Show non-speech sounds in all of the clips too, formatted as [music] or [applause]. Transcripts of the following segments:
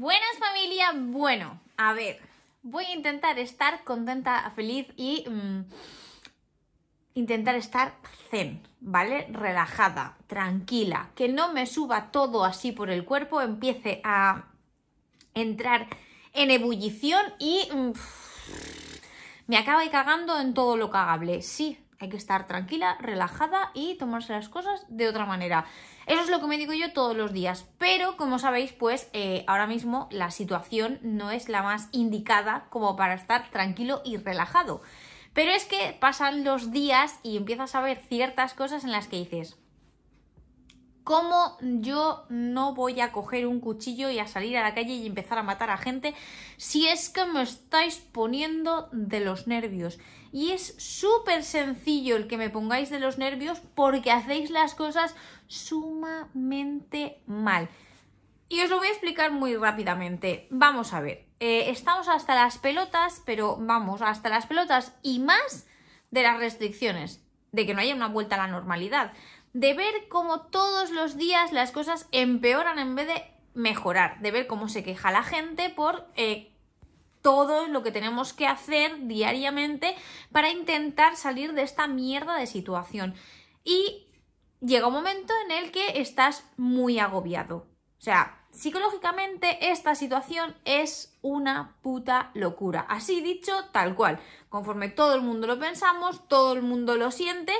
Buenas familia, bueno, a ver, voy a intentar estar contenta, feliz y mm, intentar estar zen, ¿vale? Relajada, tranquila, que no me suba todo así por el cuerpo, empiece a entrar en ebullición y mm, me acaba cagando en todo lo cagable. Sí, hay que estar tranquila, relajada y tomarse las cosas de otra manera. Eso es lo que me digo yo todos los días. Pero, como sabéis, pues eh, ahora mismo la situación no es la más indicada como para estar tranquilo y relajado. Pero es que pasan los días y empiezas a ver ciertas cosas en las que dices, ¿Cómo yo no voy a coger un cuchillo y a salir a la calle y empezar a matar a gente si es que me estáis poniendo de los nervios? Y es súper sencillo el que me pongáis de los nervios porque hacéis las cosas sumamente mal. Y os lo voy a explicar muy rápidamente. Vamos a ver. Eh, estamos hasta las pelotas, pero vamos, hasta las pelotas y más de las restricciones, de que no haya una vuelta a la normalidad de ver cómo todos los días las cosas empeoran en vez de mejorar, de ver cómo se queja la gente por eh, todo lo que tenemos que hacer diariamente para intentar salir de esta mierda de situación. Y llega un momento en el que estás muy agobiado. O sea, psicológicamente esta situación es una puta locura. Así dicho, tal cual. Conforme todo el mundo lo pensamos, todo el mundo lo siente,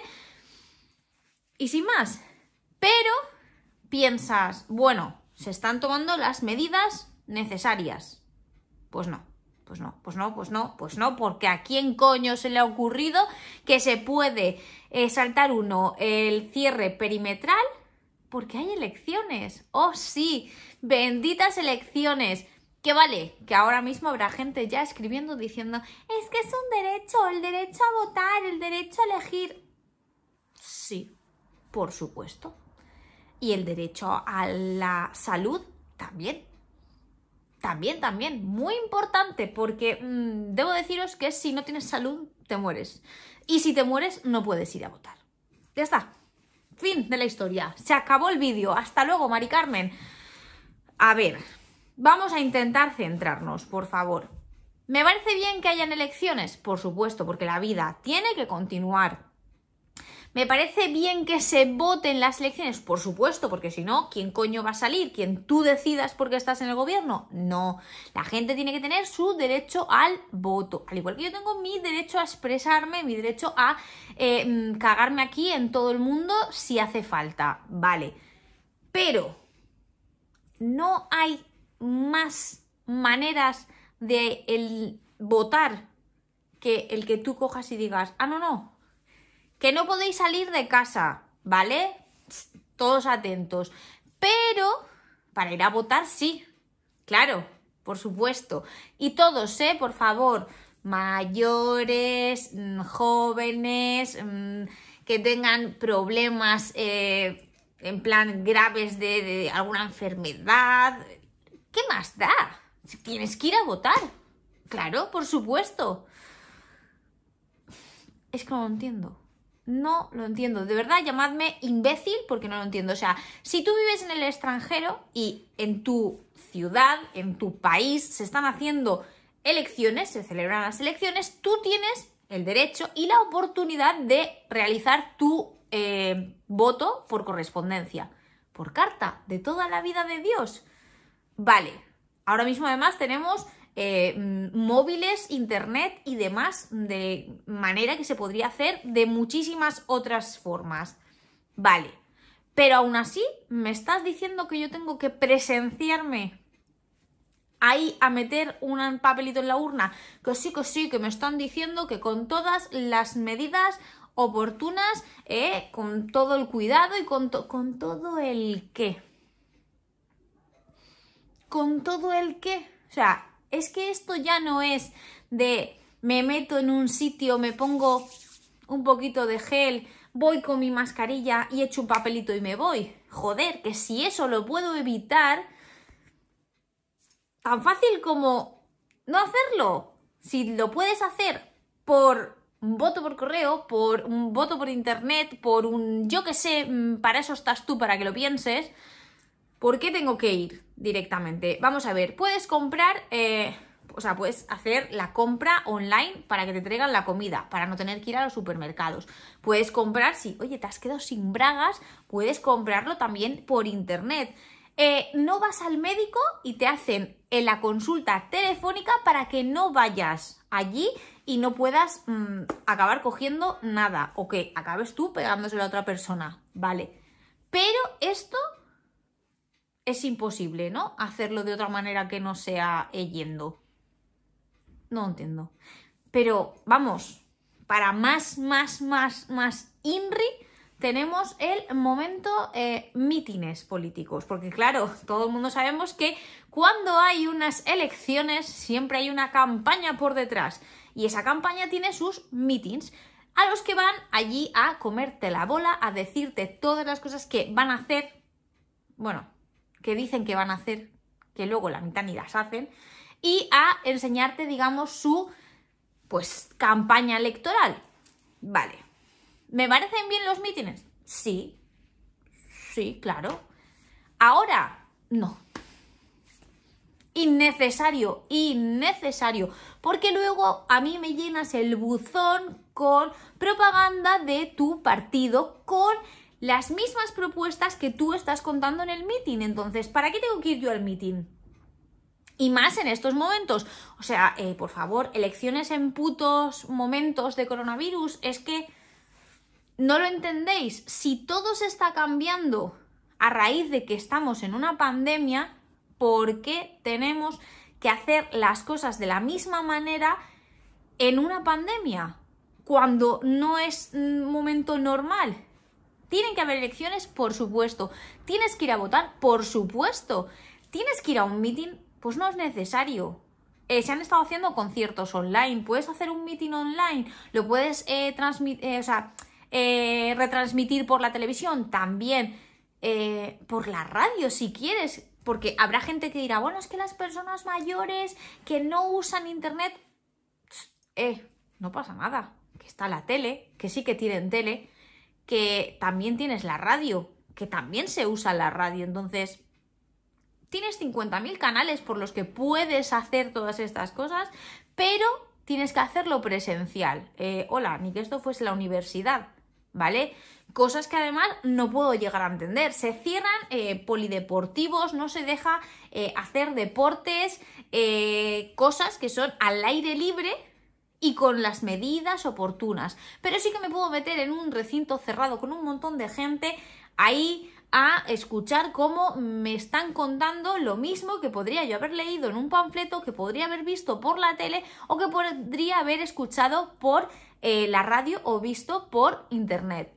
y sin más. Pero piensas, bueno, se están tomando las medidas necesarias. Pues no, pues no, pues no, pues no, pues no, porque a quién coño se le ha ocurrido que se puede eh, saltar uno el cierre perimetral porque hay elecciones. Oh, sí, benditas elecciones. Que vale, que ahora mismo habrá gente ya escribiendo diciendo, es que es un derecho, el derecho a votar, el derecho a elegir. Sí, por supuesto. Y el derecho a la salud también. También, también. Muy importante porque mm, debo deciros que si no tienes salud, te mueres. Y si te mueres, no puedes ir a votar. Ya está. Fin de la historia. Se acabó el vídeo. Hasta luego, Mari Carmen. A ver, vamos a intentar centrarnos, por favor. ¿Me parece bien que hayan elecciones? Por supuesto, porque la vida tiene que continuar. ¿Me parece bien que se voten las elecciones? Por supuesto, porque si no, ¿quién coño va a salir? ¿Quién tú decidas porque estás en el gobierno? No. La gente tiene que tener su derecho al voto. Al igual que yo tengo mi derecho a expresarme, mi derecho a eh, mm, cagarme aquí en todo el mundo si hace falta. Vale. Pero no hay más maneras de votar que el que tú cojas y digas, ah, no, no, que no podéis salir de casa, ¿vale? Todos atentos. Pero para ir a votar sí, claro, por supuesto. Y todos, ¿eh? Por favor, mayores, mm, jóvenes, mm, que tengan problemas eh, en plan graves de, alguna enfermedad. ¿Qué más da? Tienes que ir a votar. Claro, por supuesto. Es que no entiendo. No lo entiendo. De verdad, llamadme imbécil porque no lo entiendo. O sea, si tú vives en el extranjero y en tu ciudad, en tu país, se están haciendo elecciones, se celebran las elecciones, tú tienes el derecho y la oportunidad de realizar tu eh, voto por correspondencia, por carta, de toda la vida de Dios. Vale, ahora mismo además tenemos eh, mm, móviles, internet y demás, de manera que se podría hacer de muchísimas otras formas. Vale, pero aún así, ¿me estás diciendo que yo tengo que presenciarme ahí a meter un papelito en la urna? Que sí, que sí, que me están diciendo que con todas las medidas oportunas, eh, con todo el cuidado y con, con todo el qué. Con todo el qué. O sea, es que esto ya no es de me meto en un sitio, me pongo un poquito de gel, voy con mi mascarilla y echo un papelito y me voy. Joder, que si eso lo puedo evitar, tan fácil como no hacerlo. Si lo puedes hacer por un voto por correo, por un voto por internet, por un yo que sé, mm, para eso estás tú, para que lo pienses, ¿Por qué tengo que ir directamente? Vamos a ver, puedes comprar, eh, o sea, puedes hacer la compra online para que te traigan la comida, para no tener que ir a los supermercados. Puedes comprar, si, oye, te has quedado sin bragas, puedes comprarlo también por internet. Eh, no vas al médico y te hacen en la consulta telefónica para que no vayas allí y no puedas mm, acabar cogiendo nada o que acabes tú pegándoselo a otra persona, ¿vale? Pero esto es imposible, ¿no? Hacerlo de otra manera que no sea yendo. No entiendo. Pero vamos, para más, más, más, más INRI tenemos el momento eh, mítines políticos, porque claro, todo el mundo sabemos que cuando hay unas elecciones siempre hay una campaña por detrás y esa campaña tiene sus mítines a los que van allí a comerte la bola, a decirte todas las cosas que van a hacer, bueno, que dicen que van a hacer, que luego la mitad ni las hacen, y a enseñarte, digamos, su pues campaña electoral. Vale, ¿Me parecen bien los mítines? Sí. Sí, claro. Ahora, no. Innecesario, innecesario. Porque luego a mí me llenas el buzón con propaganda de tu partido, con las mismas propuestas que tú estás contando en el meeting. Entonces, ¿para qué tengo que ir yo al meeting? Y más en estos momentos. O sea, eh, por favor, elecciones en putos momentos de coronavirus. Es que no lo entendéis. Si todo se está cambiando a raíz de que estamos en una pandemia, ¿por qué tenemos que hacer las cosas de la misma manera en una pandemia? Cuando no es momento normal. ¿Tienen que haber elecciones? Por supuesto. ¿Tienes que ir a votar? Por supuesto. ¿Tienes que ir a un meeting? Pues no es necesario. Eh, se han estado haciendo conciertos online. Puedes hacer un meeting online. Lo puedes eh, transmitir. Eh, o sea, retransmitir por la televisión, también por la radio si quieres, porque habrá gente que dirá, bueno, es que las personas mayores que no usan internet, eh, no pasa nada, que está la tele, que sí que tienen tele, que también tienes la radio, que también se usa la radio, entonces tienes 50.000 canales por los que puedes hacer todas estas cosas, pero tienes que hacerlo presencial. hola, ni que esto fuese la universidad. ¿vale? Cosas que además no puedo llegar a entender. Se cierran eh, polideportivos, no se deja eh, hacer deportes, eh, cosas que son al aire libre y con las medidas oportunas. Pero sí que me puedo meter en un recinto cerrado con un montón de gente ahí a escuchar cómo me están contando lo mismo que podría yo haber leído en un panfleto, que podría haber visto por la tele o que podría haber escuchado por eh, la radio o visto por internet.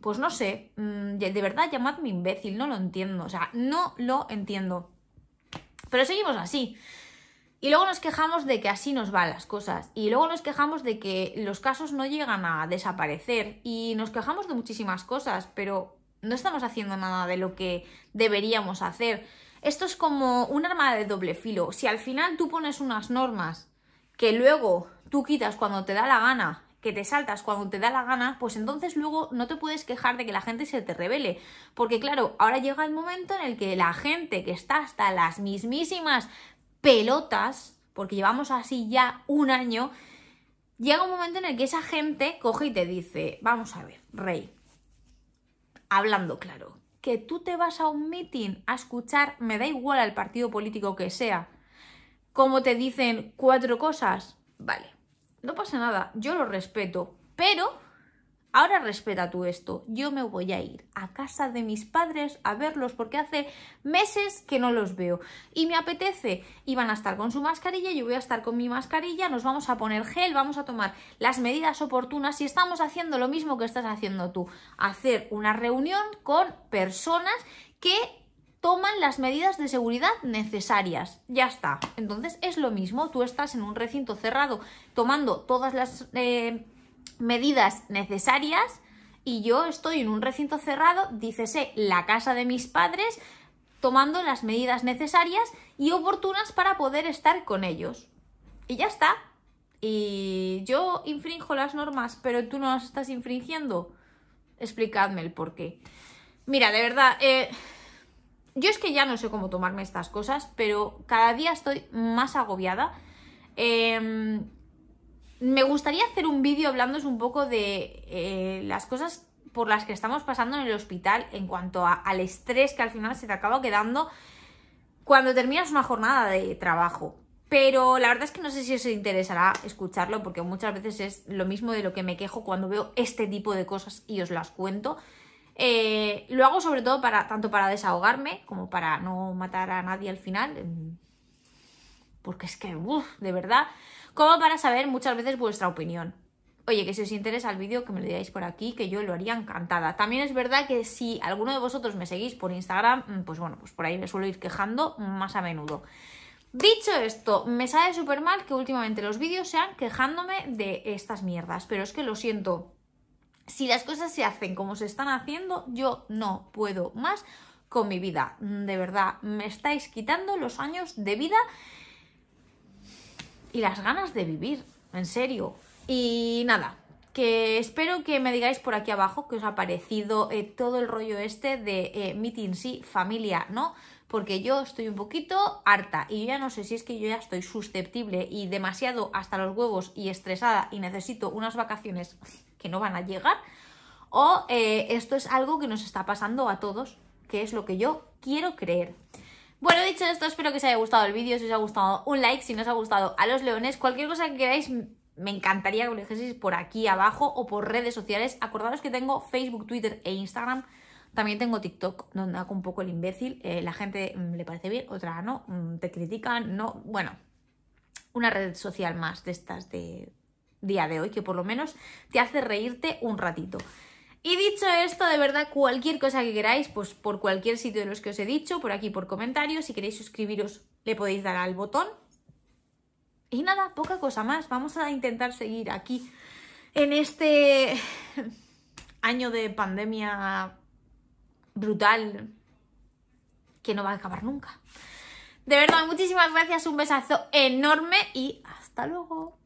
Pues no sé, mm, de verdad llamadme imbécil, no lo entiendo, o sea, no lo entiendo. Pero seguimos así. Y luego nos quejamos de que así nos van las cosas. Y luego nos quejamos de que los casos no llegan a desaparecer. Y nos quejamos de muchísimas cosas, pero no estamos haciendo nada de lo que deberíamos hacer. Esto es como un arma de doble filo. Si al final tú pones unas normas que luego tú quitas cuando te da la gana, que te saltas cuando te da la gana, pues entonces luego no te puedes quejar de que la gente se te revele. Porque claro, ahora llega el momento en el que la gente que está hasta las mismísimas pelotas, porque llevamos así ya un año, llega un momento en el que esa gente coge y te dice, vamos a ver, rey, hablando claro, que tú te vas a un meeting a escuchar, me da igual al partido político que sea, como te dicen cuatro cosas, vale, no pasa nada, yo lo respeto, pero ahora respeta tú esto, yo me voy a ir a casa de mis padres a verlos porque hace meses que no los veo. Y me apetece, y van a estar con su mascarilla, yo voy a estar con mi mascarilla, nos vamos a poner gel, vamos a tomar las medidas oportunas y estamos haciendo lo mismo que estás haciendo tú, hacer una reunión con personas que toman las medidas de seguridad necesarias. Ya está. Entonces es lo mismo, tú estás en un recinto cerrado tomando todas las eh, medidas necesarias y yo estoy en un recinto cerrado, dícese, la casa de mis padres, tomando las medidas necesarias y oportunas para poder estar con ellos. Y ya está. Y yo infrinjo las normas, pero tú no las estás infringiendo. Explicadme el por qué. Mira, de verdad, eh, yo es que ya no sé cómo tomarme estas cosas, pero cada día estoy más agobiada. Em, me gustaría hacer un vídeo hablándoos un poco de eh, las cosas por las que estamos pasando en el hospital en cuanto al estrés que al final se te acaba quedando cuando terminas una jornada de trabajo. Pero la verdad es que no sé si os interesará escucharlo porque muchas veces es lo mismo de lo que me quejo cuando veo este tipo de cosas y os las cuento. Eh, lo hago sobre todo para tanto para desahogarme como para no matar a nadie al final. Porque es que, uff, de verdad, como para saber muchas veces vuestra opinión. Oye, que si os interesa el vídeo, que me lo digáis por aquí, que yo lo haría encantada. También es verdad que si alguno de vosotros me seguís por Instagram, mm, pues bueno, pues por ahí me suelo ir quejando más a menudo. Dicho esto, me sale súper mal que últimamente los vídeos sean quejándome de estas mierdas, pero es que lo siento. Si las cosas se hacen como se están haciendo, yo no puedo más con mi vida. De verdad, me estáis quitando los años de vida y las ganas de vivir, en serio. Y nada, que espero que me digáis por aquí abajo que os ha parecido eh, todo el rollo este de eh, meeting sí, familia, ¿no? Porque yo estoy un poquito harta y ya no sé si es que yo ya estoy susceptible y demasiado hasta los huevos y estresada y necesito unas vacaciones [laughs] que no van a llegar o eh, esto es algo que nos está pasando a todos, que es lo que yo quiero creer. Bueno, dicho esto, espero que os haya gustado el vídeo, si os ha gustado un like, si no os ha gustado a los leones, cualquier cosa que queráis, me encantaría que lo dejaseis por aquí abajo o por redes sociales. Acordaros que tengo Facebook, Twitter e Instagram. También tengo TikTok, donde hago un poco el imbécil. Eh, la gente mm, le parece bien, otra no, mm, te critican, no. Bueno, una red social más de estas de día de hoy, que por lo menos te hace reírte un ratito. Y dicho esto, de verdad, cualquier cosa que queráis, pues por cualquier sitio de los que os he dicho, por aquí por comentarios, si queréis suscribiros, le podéis dar al botón. Y nada, poca cosa más. Vamos a intentar seguir aquí en este [laughs] año de pandemia brutal que no va a acabar nunca. De verdad, muchísimas gracias, un besazo enorme y hasta luego.